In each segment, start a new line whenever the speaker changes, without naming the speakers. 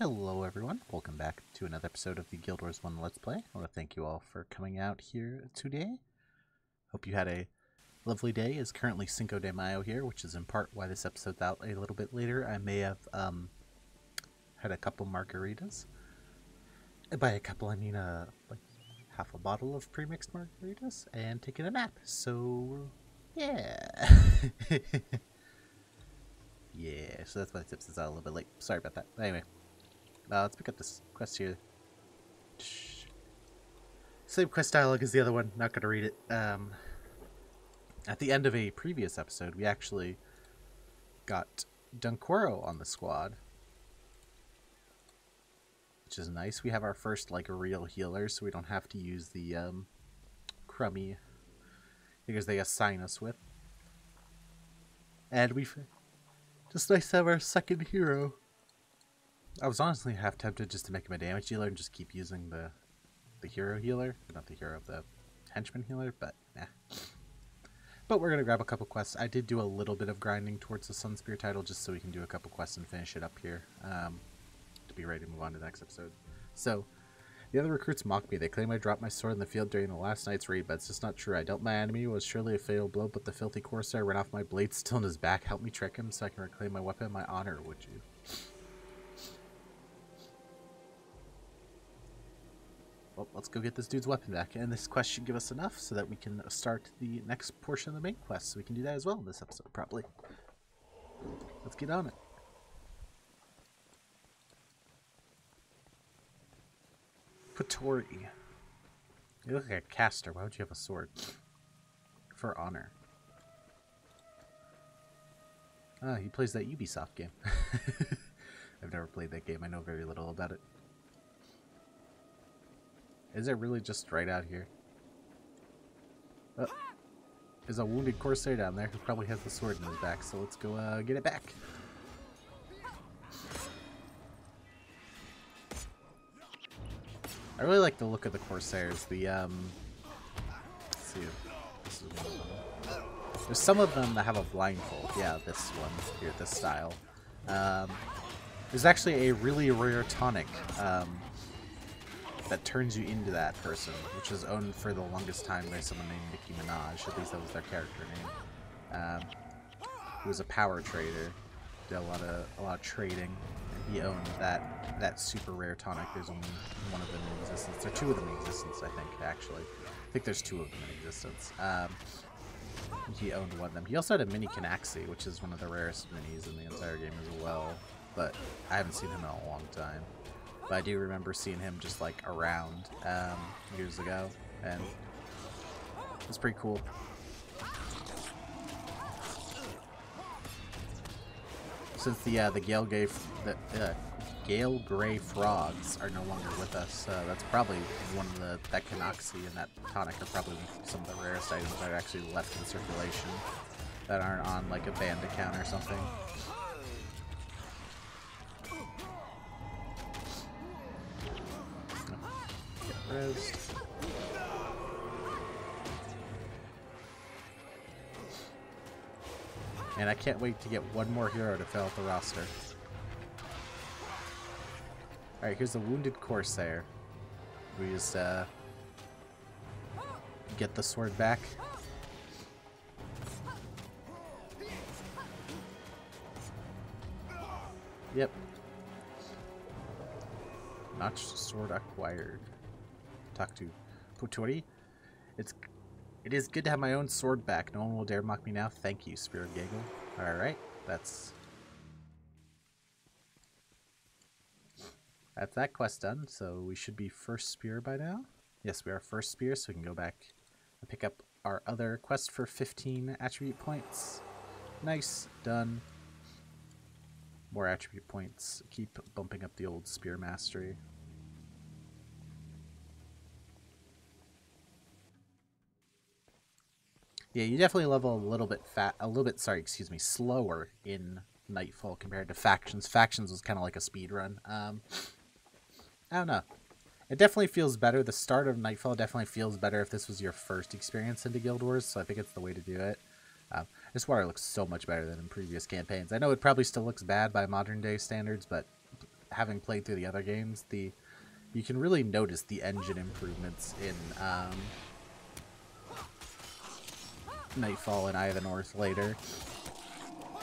Hello everyone, welcome back to another episode of the Guild Wars 1 Let's Play. I want to thank you all for coming out here today. Hope you had a lovely day. It's currently Cinco de Mayo here, which is in part why this episode's out a little bit later. I may have um, had a couple margaritas. And by a couple, I mean a, like half a bottle of pre-mixed margaritas and taken a nap. So, yeah. yeah, so that's why the tips is out a little bit late. Sorry about that. Anyway. Uh, let's pick up this quest here. Same quest dialogue as the other one. Not going to read it. Um, at the end of a previous episode, we actually got Dunkoro on the squad. Which is nice. We have our first, like, real healer, so we don't have to use the, um, crummy because they assign us with. And we've... Just nice to have our second hero. I was honestly half tempted just to make him a damage dealer and just keep using the the hero healer, not the hero, of the henchman healer, but nah. But we're gonna grab a couple quests. I did do a little bit of grinding towards the Sunspear title just so we can do a couple quests and finish it up here um, to be ready to move on to the next episode. So, the other recruits mock me. They claim I dropped my sword in the field during the last night's raid, but it's just not true. I dealt my enemy was surely a fatal blow, but the filthy corsair ran off my blade still in his back. Help me trick him so I can reclaim my weapon my honor, would you? Well, let's go get this dude's weapon back. And this quest should give us enough so that we can start the next portion of the main quest. So we can do that as well in this episode, probably. Let's get on it. Patori. You look like a caster. Why would you have a sword? For honor. Ah, he plays that Ubisoft game. I've never played that game. I know very little about it. Is it really just right out here? Oh, there's a wounded Corsair down there who probably has the sword in his back, so let's go uh, get it back. I really like the look of the Corsairs. The, um... See. There's some of them that have a blindfold. Yeah, this one here, this style. Um, there's actually a really rare tonic um, that turns you into that person, which was owned for the longest time by someone named Nicki Minaj. At least that was their character name. Um, he was a power trader, did a lot of a lot of trading, and he owned that that super rare tonic. There's only one of them in existence. There are two of them in existence, I think. Actually, I think there's two of them in existence. Um, he owned one of them. He also had a mini Kanaxai, which is one of the rarest minis in the entire game as well. But I haven't seen him in a long time. But I do remember seeing him just like around um, years ago, and it's pretty cool. Since the uh, the Gaile Gray the uh, Gaile Gray frogs are no longer with us, uh, that's probably one of the that Kanaxai and that tonic are probably some of the rarest items that are actually left in circulation that aren't on like a band account or something. Rest. And I can't wait to get one more hero to fill out the roster. Alright, here's the Wounded Corsair. We just, uh... Get the sword back. Yep. Notched sword acquired talk to Putori. It's it is good to have my own sword back. No one will dare mock me now. Thank you, Spirit Gaggle. Alright, that's That's that quest done, so we should be first spear by now. Yes, we are first spear, so we can go back and pick up our other quest for 15 attribute points. Nice, done. More attribute points. Keep bumping up the old spear mastery. Yeah, you definitely level a little bit fat, a little bit. Sorry, excuse me, slower in Nightfall compared to Factions. Factions was kind of like a speed run. Um, I don't know. It definitely feels better. The start of Nightfall definitely feels better if this was your first experience into Guild Wars. So I think it's the way to do it. Um, this water looks so much better than in previous campaigns. I know it probably still looks bad by modern day standards, but having played through the other games, the you can really notice the engine improvements in um, Nightfall and Eye of the North later.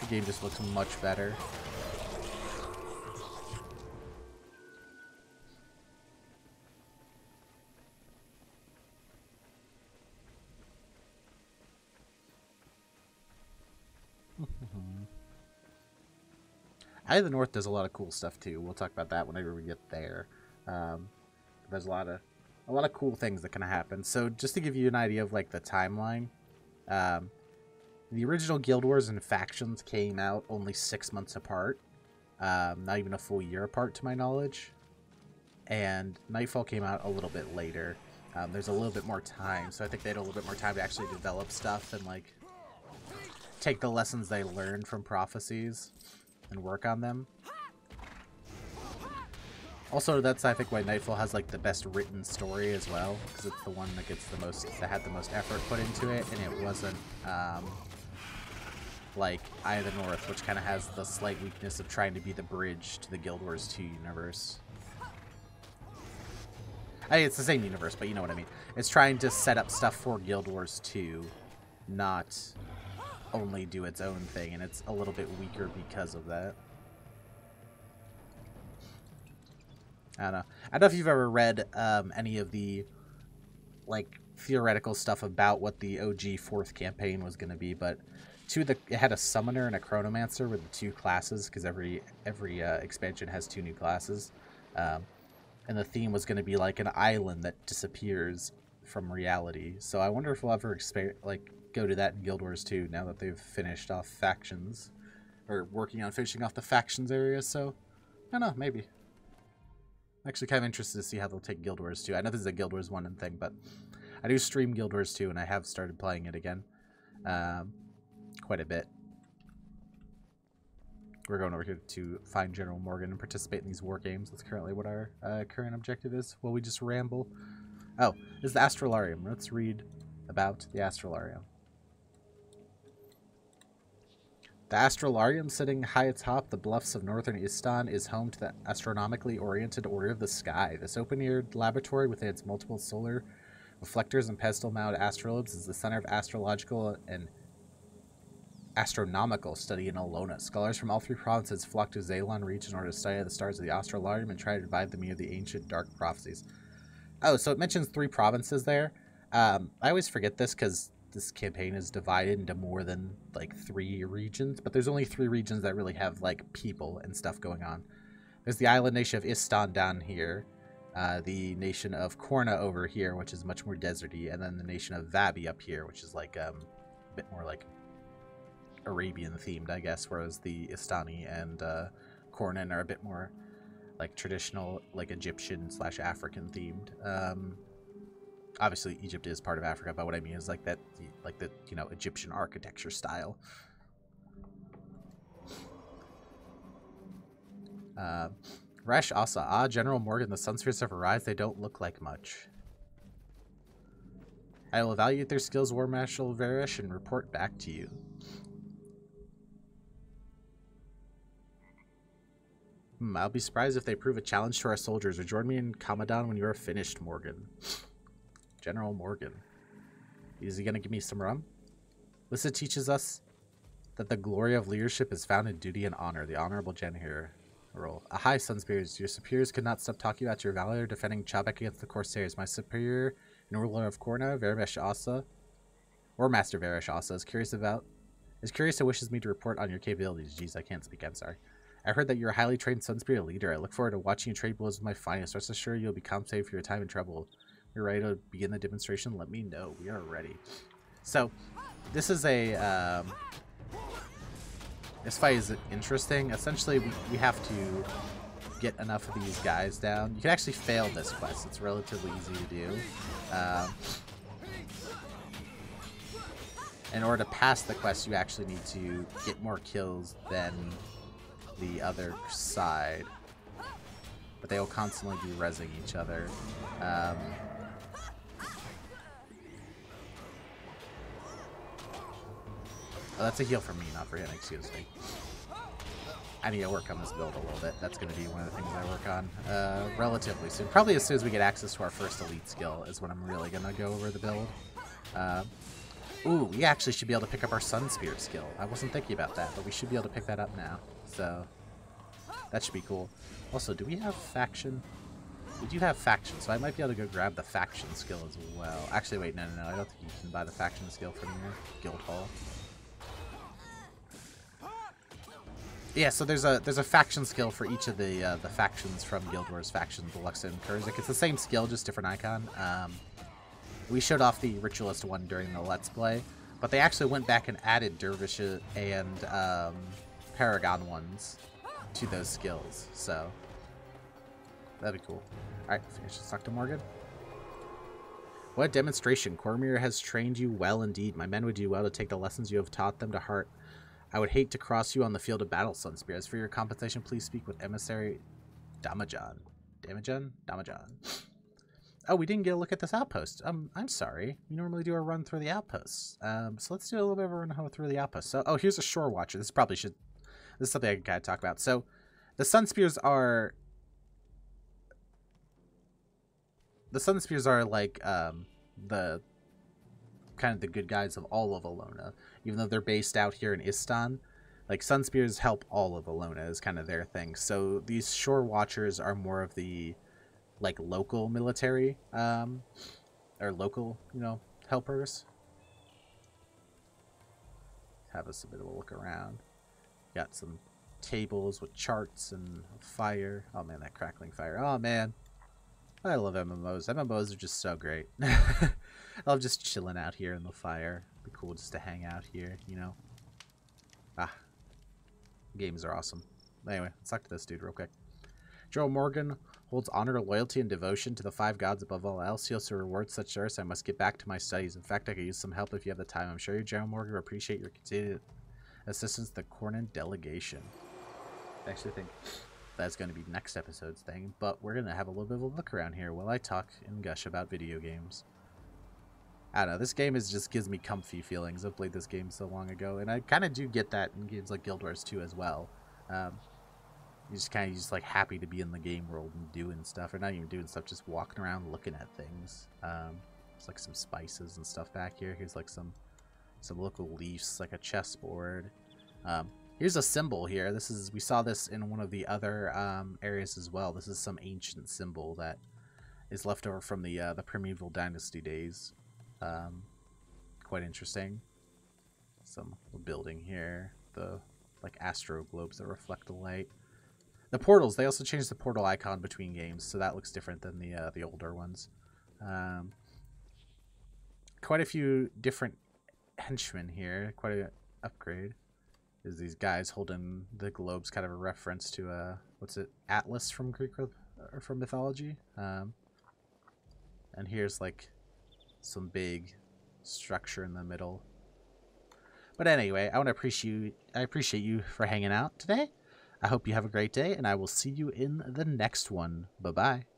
The game just looks much better. Eye of the North does a lot of cool stuff too. We'll talk about that whenever we get there. Um, there's a lot of a lot of cool things that can happen. So just to give you an idea of like the timeline, um, the original Guild Wars and factions came out only six months apart, um, not even a full year apart to my knowledge. And Nightfall came out a little bit later. Um, there's a little bit more time, so I think they had a little bit more time to actually develop stuff and like take the lessons they learned from prophecies and work on them. Also, that's I think why Nightfall has like the best written story as well, because it's the one that gets the most that had the most effort put into it, and it wasn't um, like Eye of the North, which kind of has the slight weakness of trying to be the bridge to the Guild Wars 2 universe. I mean, it's the same universe, but you know what I mean. It's trying to set up stuff for Guild Wars 2, not only do its own thing, and it's a little bit weaker because of that. I don't know. I don't know if you've ever read um, any of the like theoretical stuff about what the OG fourth campaign was going to be, but two the it had a summoner and a chronomancer with the two classes because every every uh, expansion has two new classes, um, and the theme was going to be like an island that disappears from reality. So I wonder if we'll ever exper- like go to that in Guild Wars 2 now that they've finished off factions or working on finishing off the factions area. So I don't know, maybe. Actually kind of interested to see how they'll take Guild Wars 2. I know this is a Guild Wars 1 and thing, but I do stream Guild Wars 2 and I have started playing it again. Um, quite a bit. We're going over here to find General Morgahn and participate in these war games. That's currently what our uh, current objective is. Will we just ramble? Oh, this is the Astralarium. Let's read about the Astralarium. The Astralarium, sitting high atop the bluffs of northern Istan, is home to the astronomically oriented Order of the Sky. This open-eared laboratory with its multiple solar reflectors and pedestal-mounted astrolabes is the center of astrological and astronomical study in Elona. Scholars from all three provinces flock to Zehlon region in order to study the stars of the Astralarium and try to divide the meaning of the ancient dark prophecies. Oh, so it mentions three provinces there. Um, I always forget this because this campaign is divided into more than like three regions, but there's only three regions that really have like people and stuff going on. There's the island nation of Istan down here, uh, the nation of Kourna over here, which is much more deserty, and then the nation of Vabbi up here, which is like um, a bit more like Arabian themed, I guess, whereas the Istani and uh, Kournan are a bit more like traditional, like Egyptian slash African themed. Um, obviously Egypt is part of Africa, but what I mean is like that, like the you know Egyptian architecture style. Uh, Resh Asa, ah, General Morgahn, the Sunspears have arrived. They don't look like much. I will evaluate their skills, War Marshal Varesh, and report back to you. Hmm, I'll be surprised if they prove a challenge to our soldiers. Or join me in Kamadan when you are finished, Morgahn. General Morgahn. Is he going to give me some rum? Lyssa teaches us that the glory of leadership is found in duty and honor. The Honorable General. A high Sunspears. Your superiors could not stop talking about your valor defending Chahbek against the Corsairs. My superior and ruler of Kourna, Varesh Ossa, or Master Varesh Ossa, is curious about is curious and wishes me to report on your capabilities. Jeez, I can't speak. I'm sorry. I heard that you're a highly trained Sunspear leader. I look forward to watching you trade blows with my finest. Rest assured you'll be compensated for your time and trouble you're ready to begin the demonstration, let me know. We are ready. So, this is a... Um, this fight is interesting. Essentially, we, we have to get enough of these guys down. You can actually fail this quest. It's relatively easy to do. Um, in order to pass the quest, you actually need to get more kills than the other side. But they will constantly be rezzing each other. Um, Oh, that's a heal for me, not for him, excuse me. I need to work on this build a little bit. That's going to be one of the things I work on uh, relatively soon. Probably as soon as we get access to our first elite skill is when I'm really going to go over the build. Uh, ooh, we actually should be able to pick up our Sunspear skill. I wasn't thinking about that, but we should be able to pick that up now. So that should be cool. Also, do we have faction? We do have faction, so I might be able to go grab the faction skill as well. Actually, wait, no, no, no. I don't think you can buy the faction skill from here. Guild Hall. Yeah, so there's a there's a faction skill for each of the uh, the factions from Guild Wars faction, Deluxe and Kurzick. It's the same skill, just different icon. Um, we showed off the Ritualist one during the Let's Play, but they actually went back and added Dervish and um, Paragon ones to those skills, so that'd be cool. Alright, finish. Let's talk to Morgahn. What demonstration. Kormir has trained you well indeed. My men would do well to take the lessons you have taught them to heart. I would hate to cross you on the field of battle, Sunspear. As for your compensation, please speak with Emissary Damajan. Damajan? Damajan. Oh, we didn't get a look at this outpost. Um, I'm sorry. We normally do a run through the outposts. Um, so let's do a little bit of a run through the outposts. So, oh, here's a shore watcher. This probably should. This is something I can kind of talk about. So, the sun spears are. The sun spears are like um, the kind of the good guys of all of Elona even though they're based out here in Istan. Like Sunspears help all of Elona is kind of their thing. So these Shore Watchers are more of the like local military um, or local, you know, helpers. Have us a bit of a look around. Got some tables with charts and fire. Oh man, that crackling fire. Oh man. I love MMOs. MMOs are just so great. I love just chilling out here in the fire. Be cool just to hang out here, you know? Ah. Games are awesome. Anyway, let's talk to this dude real quick. Joe Morgahn holds honor, loyalty, and devotion to the five gods above all else. He also rewards such service. I must get back to my studies. In fact, I could use some help if you have the time. I'm sure you, General Morgahn, appreciate your continued assistance to the Kournan delegation. I actually think that's going to be next episode's thing, but we're going to have a little bit of a look around here while I talk and gush about video games. I don't know. This game is just gives me comfy feelings. I've played this game so long ago, and I kind of do get that in games like Guild Wars 2 as well. Um, you just kind of just like happy to be in the game world and doing stuff, or not even doing stuff, just walking around looking at things. Um, there's like some spices and stuff back here. Here's like some some local leaves, like a chessboard. Um, here's a symbol here. This is we saw this in one of the other um, areas as well. This is some ancient symbol that is left over from the uh, the primeval dynasty days. Um, quite interesting. Some building here. The like astro globes that reflect the light. The portals. They also changed the portal icon between games, so that looks different than the uh, the older ones. Um, quite a few different henchmen here. Quite a upgrade. Is these guys holding the globes kind of a reference to uh what's it Atlas from Greek or from mythology? Um, and here's like some big structure in the middle. But anyway, I want to appreciate I appreciate you for hanging out today. I hope you have a great day, and I will see you in the next one. Bye bye.